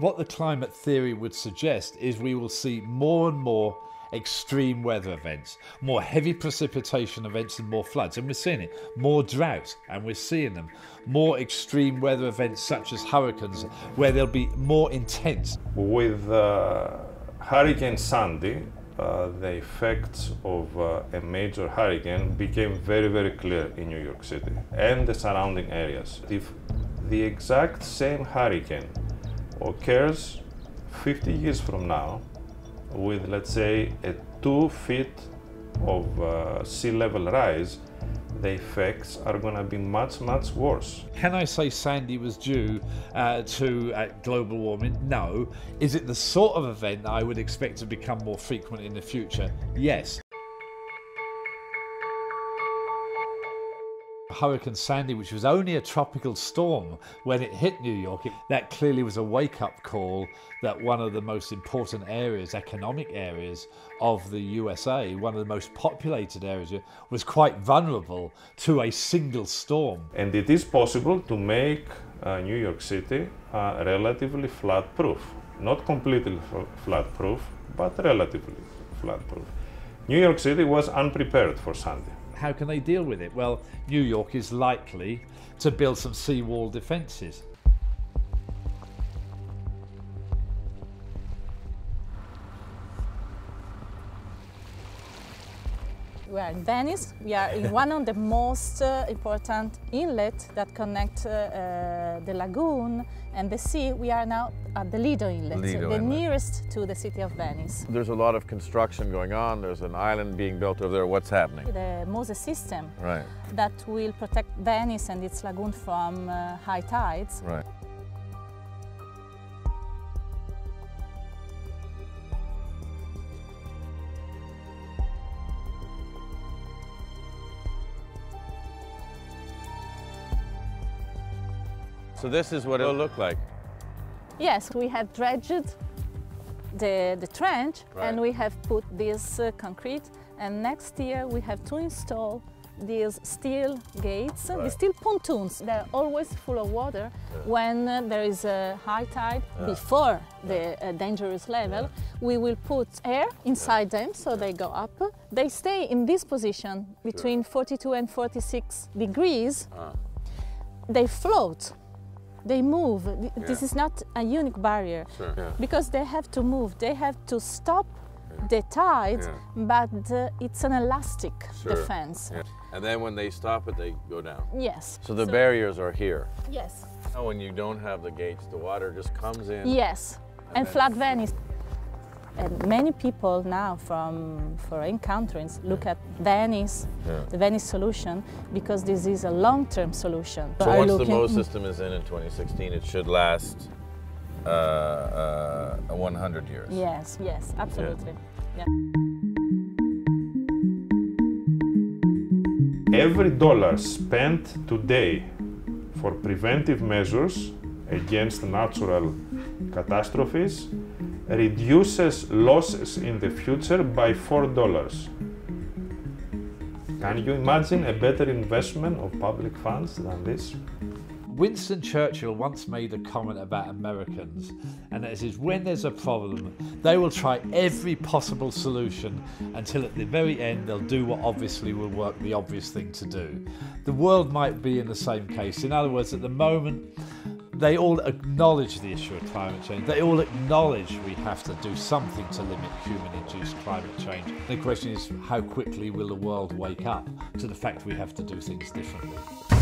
what the climate theory would suggest is we will see more and more extreme weather events, more heavy precipitation events and more floods. And we're seeing it. More droughts, and we're seeing them. More extreme weather events such as hurricanes, where they'll be more intense. With uh, Hurricane Sandy, uh, the effects of uh, a major hurricane became very, very clear in New York City and the surrounding areas. If the exact same hurricane occurs 50 years from now, with let's say a two feet of uh, sea level rise, the effects are going to be much, much worse. Can I say Sandy was due uh, to uh, global warming? No. Is it the sort of event I would expect to become more frequent in the future? Yes. Hurricane Sandy, which was only a tropical storm when it hit New York, it, that clearly was a wake up call that one of the most important areas, economic areas of the USA, one of the most populated areas, was quite vulnerable to a single storm. And it is possible to make uh, New York City uh, relatively flood proof. Not completely flood proof, but relatively flood proof. New York City was unprepared for Sandy how can they deal with it? Well, New York is likely to build some seawall defences. We are in Venice. We are in one of the most uh, important inlets that connect uh, uh, the lagoon and the sea. We are now at the Lido Inlet, Lido the Inlet. nearest to the city of Venice. There's a lot of construction going on. There's an island being built over there. What's happening? The Mose system right. that will protect Venice and its lagoon from uh, high tides. Right. So this is what it'll look like? Yes, we have dredged the, the trench right. and we have put this uh, concrete and next year we have to install these steel gates, right. the steel pontoons. They're always full of water yeah. when uh, there is a high tide yeah. before the uh, dangerous level. Yeah. We will put air inside them so they go up. They stay in this position between sure. 42 and 46 degrees. Uh. They float they move. Yeah. This is not a unique barrier sure. yeah. because they have to move. They have to stop the tide, but uh, it's an elastic sure. defense. And then when they stop it, they go down. Yes. So the so, barriers are here. Yes. Now when you don't have the gates, the water just comes in. Yes. And, and flood Venice. And many people now from foreign countries look at Venice, yeah. the Venice solution, because this is a long-term solution. So once the Mose system is in in 2016, it should last uh, uh, 100 years. Yes, yes, absolutely. Yeah. Yeah. Every dollar spent today for preventive measures against natural catastrophes reduces losses in the future by $4. Can you imagine a better investment of public funds than this? Winston Churchill once made a comment about Americans, and it says when there's a problem, they will try every possible solution until at the very end they'll do what obviously will work the obvious thing to do. The world might be in the same case. In other words, at the moment, they all acknowledge the issue of climate change. They all acknowledge we have to do something to limit human-induced climate change. The question is, how quickly will the world wake up to the fact we have to do things differently?